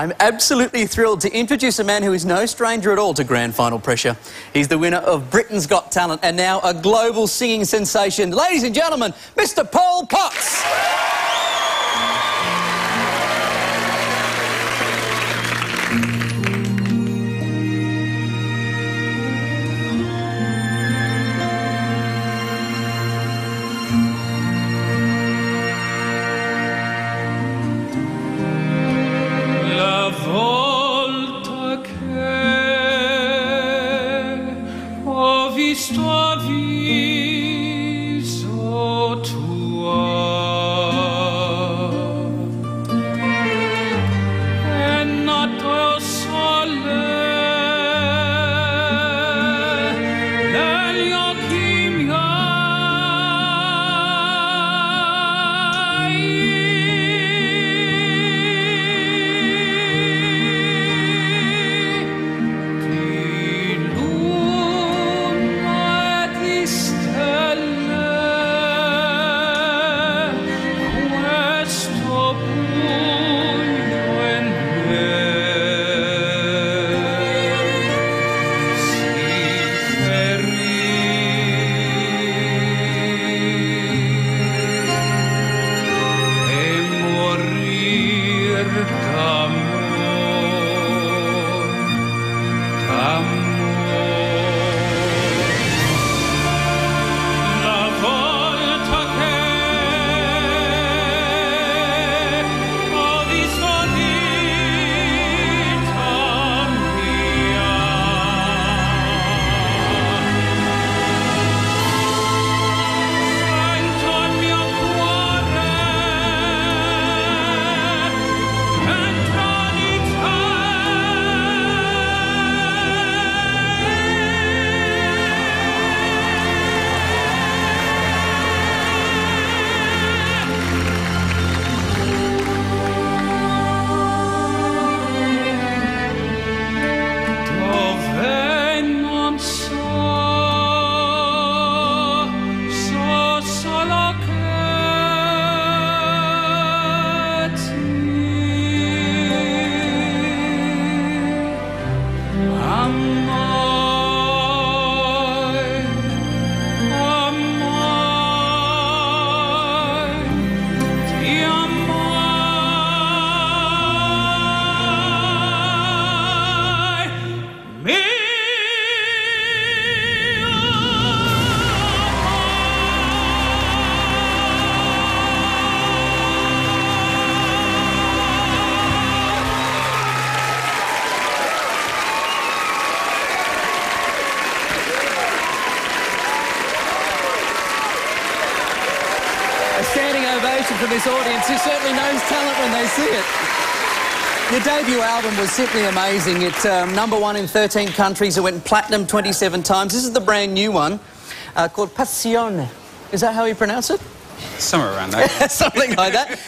I'm absolutely thrilled to introduce a man who is no stranger at all to grand final pressure. He's the winner of Britain's Got Talent and now a global singing sensation. Ladies and gentlemen, Mr. Paul Potts. A ovation for this audience who certainly knows talent when they see it. Your debut album was simply amazing. It's um, number one in 13 countries. It went platinum 27 times. This is the brand new one uh, called Passione. Is that how you pronounce it? Somewhere around there. Something like that.